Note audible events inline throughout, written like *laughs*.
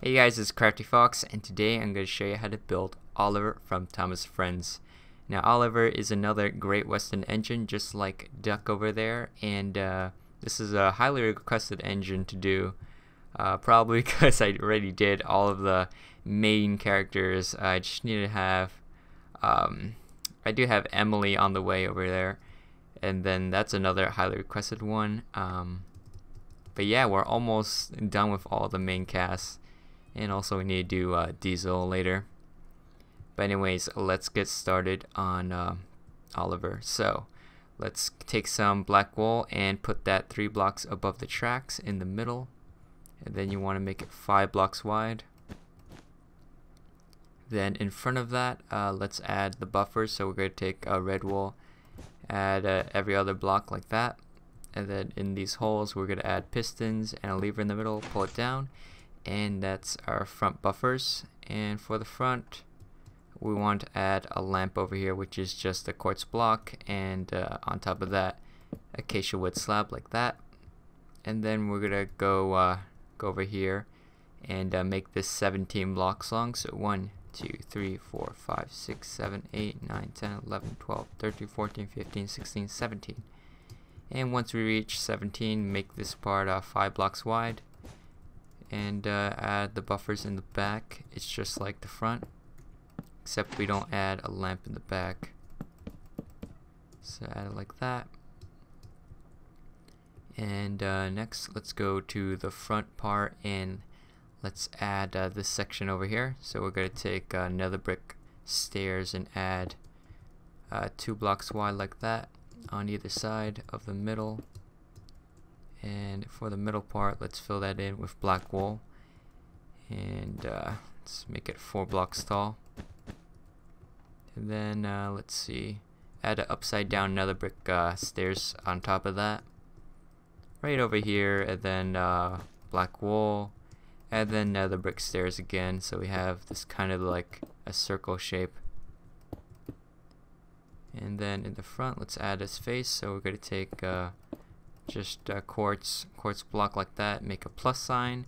Hey guys, it's CraftyFoxe, and today I'm going to show you how to build Oliver from Thomas Friends. Now, Oliver is another Great Western engine, just like Duck over there, and uh, this is a highly requested engine to do, uh, *laughs* probably because I already did all of the main characters. I just need to have, um, I do have Emily on the way over there, and then that's another highly requested one. Um, but yeah, we're almost done with all the main cast and also we need to do uh, Diesel later. But anyways, let's get started on uh, Oliver. So let's take some black wool and put that three blocks above the tracks in the middle. And then you want to make it five blocks wide. Then in front of that, uh, let's add the buffers. So we're going to take a red wool, add uh, every other block like that. And then in these holes, we're going to add pistons and a lever in the middle, pull it down and that's our front buffers. And for the front we want to add a lamp over here which is just a quartz block and uh, on top of that acacia wood slab like that. And then we're gonna go uh, go over here and uh, make this 17 blocks long. So 1 2 3 4 5 6 7 8 9 10 11 12 13 14 15 16 17 and once we reach 17 make this part uh, 5 blocks wide and uh, add the buffers in the back. It's just like the front, except we don't add a lamp in the back. So add it like that. And uh, next, let's go to the front part and let's add uh, this section over here. So we're going to take uh, a nether brick stairs and add uh, two blocks wide like that on either side of the middle and for the middle part let's fill that in with black wool. And uh, let's make it four blocks tall. And then uh, let's see. Add an upside down a nether brick uh, stairs on top of that. Right over here and then uh, black wool. And then a nether brick stairs again so we have this kind of like a circle shape. And then in the front let's add his face so we're going to take uh, just a quartz quartz block like that make a plus sign.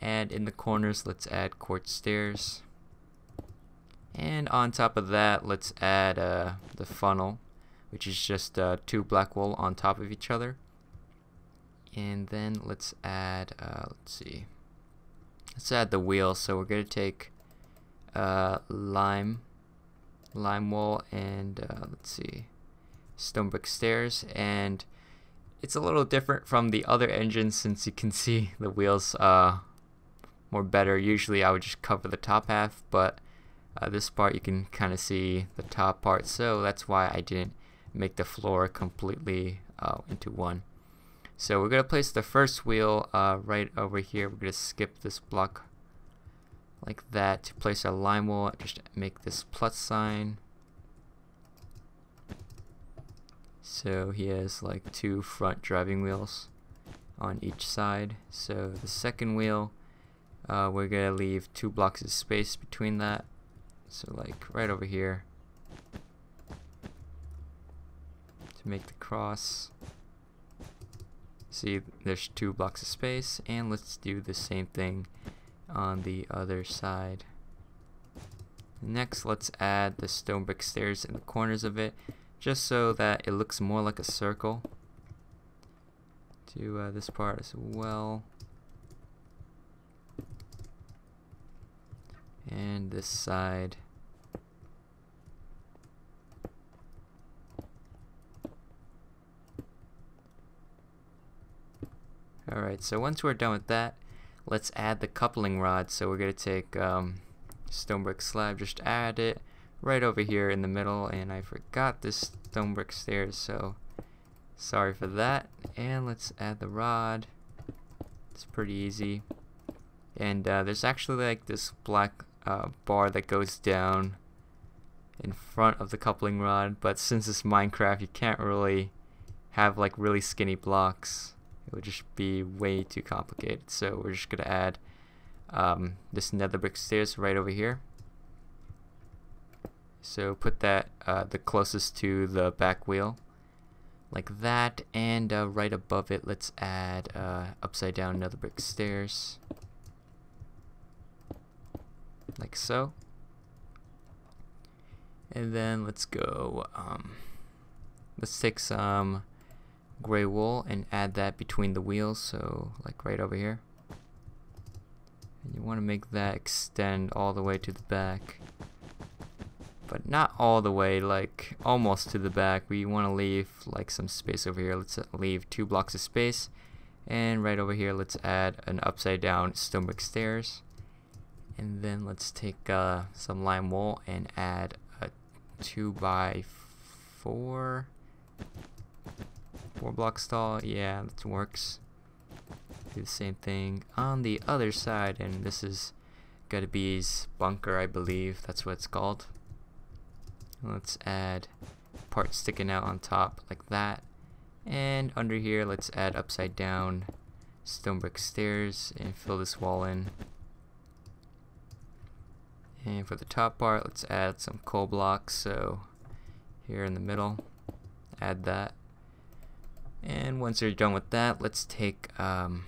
And in the corners let's add quartz stairs. And on top of that let's add uh, the funnel which is just uh, two black wool on top of each other. And then let's add uh, let's see. Let's add the wheel. So we're going to take uh, lime lime wool and uh, let's see stone brick stairs. And it's a little different from the other engines since you can see the wheels uh, more better. Usually I would just cover the top half, but uh, this part you can kind of see the top part, so that's why I didn't make the floor completely uh, into one. So we're going to place the first wheel uh, right over here. We're going to skip this block like that to place our lime wool. Just make this plus sign So he has like two front driving wheels on each side. So the second wheel, uh, we're gonna leave two blocks of space between that. So like right over here to make the cross. See, there's two blocks of space, and let's do the same thing on the other side. Next, let's add the stone brick stairs in the corners of it just so that it looks more like a circle. To uh, this part as well. And this side. Alright so once we're done with that let's add the coupling rod. So we're gonna take um, stone brick slab just add it right over here in the middle and I forgot this stone brick stairs so sorry for that. And let's add the rod. It's pretty easy. And uh, there's actually like this black uh, bar that goes down in front of the coupling rod but since it's Minecraft you can't really have like really skinny blocks. It would just be way too complicated. So we're just gonna add um, this nether brick stairs right over here so put that uh, the closest to the back wheel like that and uh, right above it let's add uh, upside down a nether brick stairs like so. And then let's go, um, let's take some gray wool and add that between the wheels, so like right over here. And you want to make that extend all the way to the back. But not all the way, like almost to the back. We want to leave like some space over here. Let's leave two blocks of space. And right over here, let's add an upside down brick stairs. And then let's take uh, some lime wool and add a 2 by 4 4 block stall. Yeah, that works do the same thing on the other side and this is gotta be his bunker I believe that's what it's called let's add part sticking out on top like that. And under here let's add upside down stone brick stairs and fill this wall in. And for the top part let's add some coal blocks. So here in the middle add that. And once you're done with that let's take um,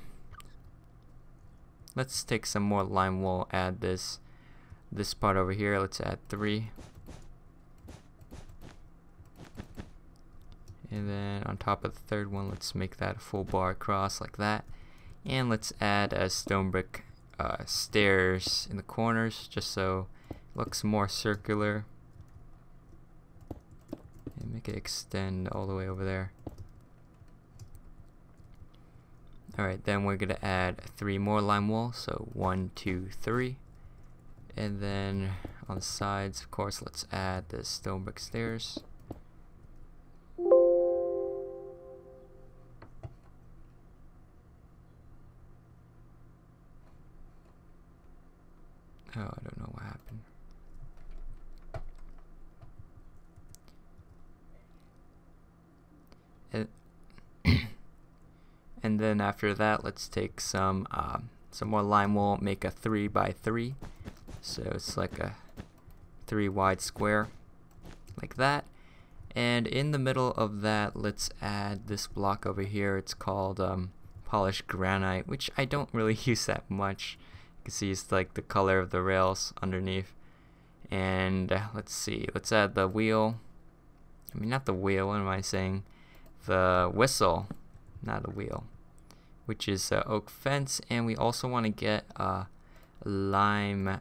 Let's take some more lime wool, add this this part over here, let's add three. And then on top of the third one, let's make that a full bar across like that. And let's add a stone brick uh, stairs in the corners just so it looks more circular. And make it extend all the way over there. Alright, then we're to add three more lime walls So one, two, three. And then on the sides, of course, let's add the stone brick stairs. Oh, I don't know what happened. It *coughs* and then after that let's take some uh, some more lime wool make a 3 by 3 so it's like a 3 wide square like that. And in the middle of that let's add this block over here. It's called um, polished granite which I don't really *laughs* use that much can see it's like the color of the rails underneath. And uh, let's see let's add the wheel. I mean not the wheel what am I saying? The whistle not the wheel which is oak fence. And we also want to get uh, lime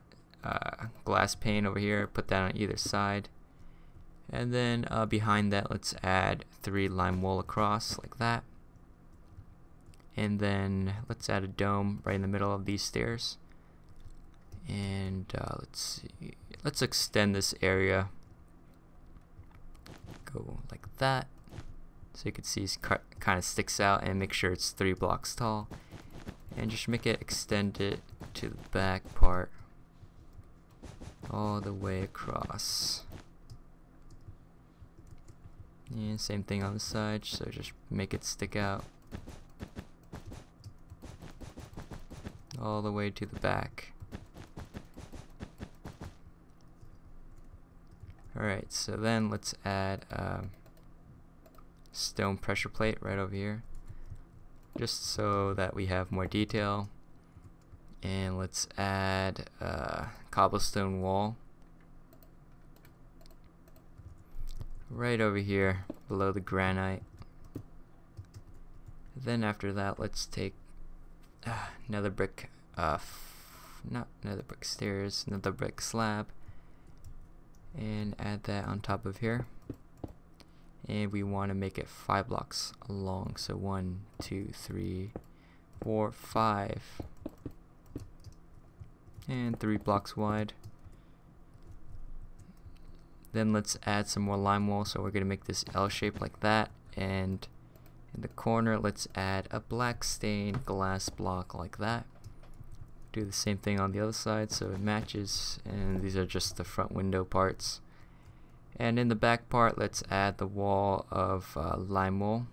glass pane over here put that on either side. And then uh, behind that let's add three lime wool across like that. And then let's add a dome right in the middle of these stairs and uh, let's see. Let's extend this area. Go like that. So you can see it kind of sticks out and make sure it's three blocks tall. And just make it extend it to the back part. All the way across. And same thing on the side so just make it stick out. All the way to the back alright so then let's add um, stone pressure plate right over here. Just so that we have more detail. And let's add a cobblestone wall. Right over here below the granite. Then after that let's take uh, a nether brick uh, not a nether brick stairs a nether brick slab and add that on top of here. And we want to make it five blocks long. So one two three four five. And three blocks wide. Then let's add some more lime wool. So we're gonna make this L shape like that. And in the corner let's add a black stained glass block like that do the same thing on the other side so it matches and these are just the front window parts and in the back part, let's add the wall of uh, lime wool.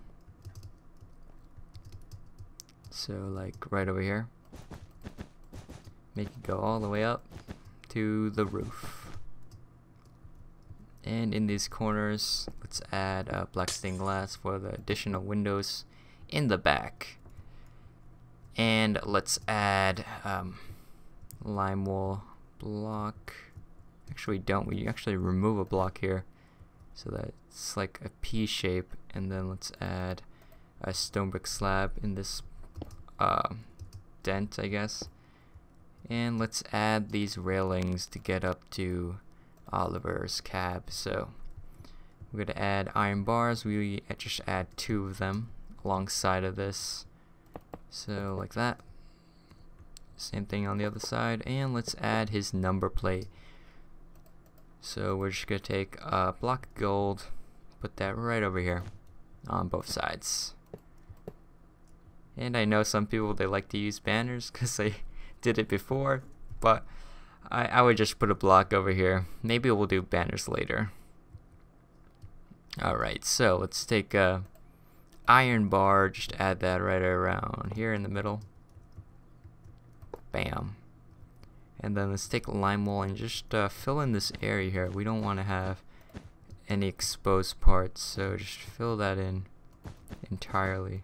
So like right over here. Make it go all the way up to the roof. And in these corners, let's add uh, black stained glass for the additional windows in the back. And let's add um, lime wool block. Actually, don't. We actually remove a block here so that it's like a P shape. And then let's add a stone brick slab in this uh, dent, I guess. And let's add these railings to get up to Oliver's cab. So we're going to add iron bars. We just add two of them alongside of this. So like that. Same thing on the other side. And let's add his number plate. So we're just going to take a block of gold, put that right over here on both sides. And I know some people, they like to use banners because they *laughs* did it before, but I, I would just put a block over here. Maybe we'll do banners later. Alright, so let's take a iron bar, just add that right around here in the middle. Bam. And then let's take lime wool and just uh, fill in this area here. We don't want to have any exposed parts, so just fill that in entirely.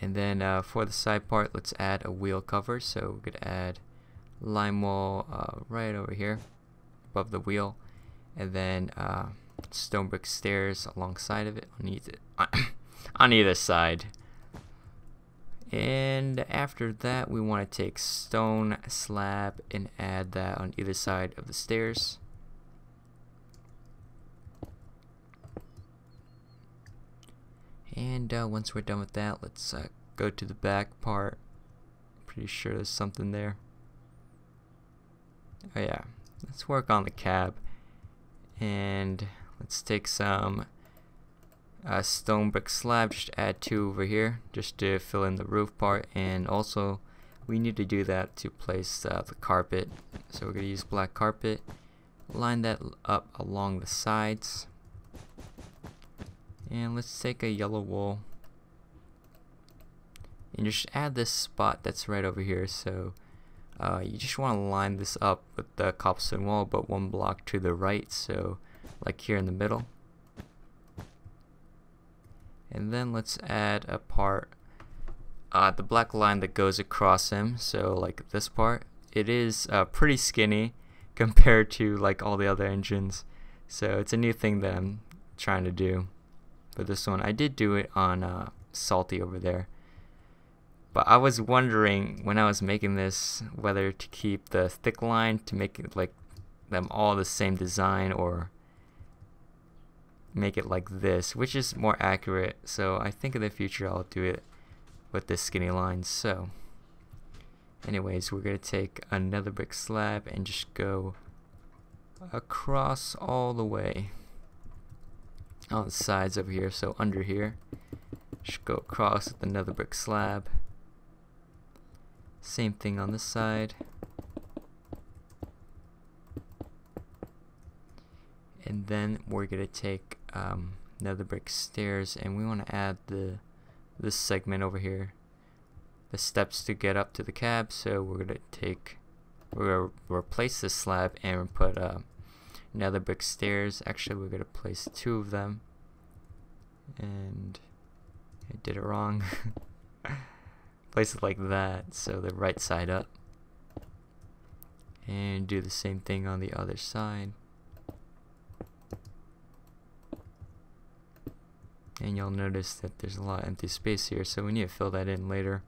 And then uh, for the side part, let's add a wheel cover. So we could add lime wall uh, right over here above the wheel. And then uh, stone brick stairs alongside of it on either, *coughs* on either side. And after that, we want to take stone slab and add that on either side of the stairs. And uh, once we're done with that, let's uh, go to the back part. Pretty sure there's something there. Oh yeah, let's work on the cab. And let's take some uh, stone brick slab, just add two over here, just to fill in the roof part. And also, we need to do that to place uh, the carpet. So we're going to use black carpet, line that up along the sides and let's take a yellow wool and just add this spot that's right over here so uh, you just want to line this up with the cobblestone wall but one block to the right so like here in the middle and then let's add a part uh, the black line that goes across him so like this part it is uh, pretty skinny *laughs* compared to like all the other engines so it's a new thing that I'm trying to do for this one. I did do it on uh, Salty over there. But I was wondering when I was making this whether to keep the thick line to make it like them all the same design or make it like this, which is more accurate. So I think in the future I'll do it with this skinny line. So anyways, we're going to take a nether brick slab and just go across all the way on the sides over here, so under here. Just go across with a nether brick slab. Same thing on this side. And then we're gonna take um, a nether brick stairs, and we want to add the this segment over here, the steps to get up to the cab. So we're gonna take, we're gonna replace this slab and put uh, a nether brick stairs. Actually, we're going to place two of them. And I did it wrong. *laughs* place it like that, so the right side up. And do the same thing on the other side. And you'll notice that there's a lot of empty space here, so we need to fill that in later.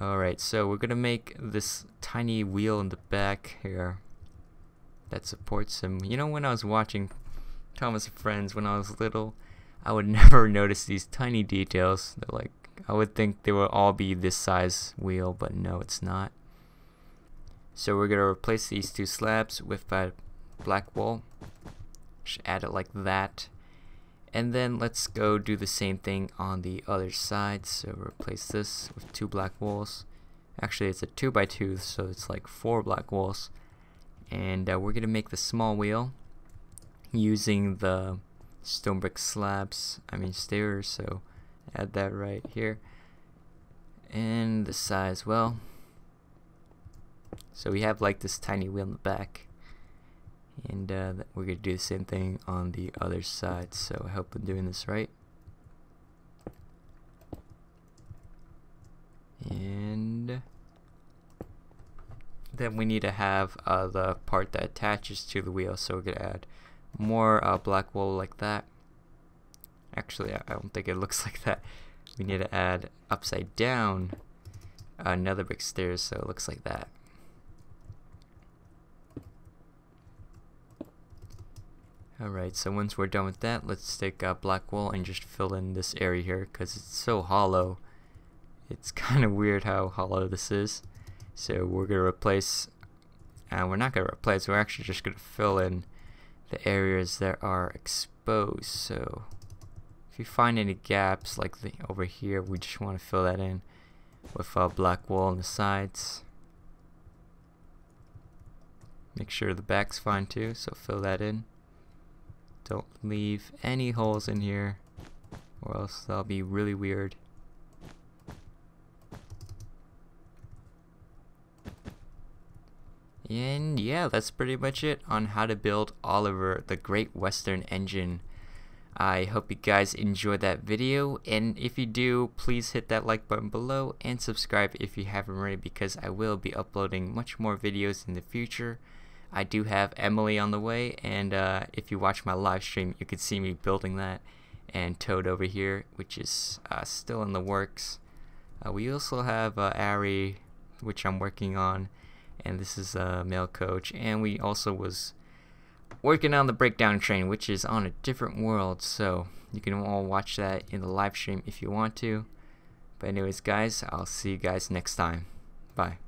Alright, so we're to make this tiny wheel in the back here that supports him. You know, when I was watching Thomas Friends when I was little, I would *laughs* never notice these tiny details. They're like, I would think they would all be this size wheel, but no, it's not. So we're gonna replace these two slabs with that black wool. Just add it like that. And then let's go do the same thing on the other side. So replace this with two black walls. Actually, it's a 2 by 2 so it's like four black walls. and uh, we're gonna make the small wheel using the stone brick slabs I mean stairs so add that right here. And the size well so we have like this tiny wheel in the back. And uh, we're gonna do the same thing on the other side so I hope I'm doing this right. And then we need to have uh, the part that attaches to the wheel so we're gonna add more uh, black wool like that actually I don't think it looks *laughs* like that we need to add upside down a nether brick stairs so it looks like that Alright, so once we're done with that, let's take a black wall and just fill in this area here because it's so hollow. It's *laughs* kind of weird how hollow this is. So we're going to replace, and uh, we're not going to replace, we're actually just going to fill in the areas that are exposed. So if you find any gaps like the, over here, we just want to fill that in with a black wall on the sides. Make sure the back's fine too, so fill that in. Don't leave any holes in here or else that'll be really weird. And yeah, that's pretty much it on how to build Oliver the Great Western Engine. I hope you guys enjoyed that video and if you do please hit that like button below and subscribe if you haven't already because I will be uploading much more videos in the future. I do have Emily on the way, and uh, if you watch my live stream, you could see me building that. And Toad over here, which is uh, still in the works. Uh, we also have uh, Ari, which I'm working on, and this is a mail coach. And we also was working on the breakdown train, which is on a different world. So you can all watch that in the live stream if you want to. But anyways, guys, I'll see you guys next time. Bye.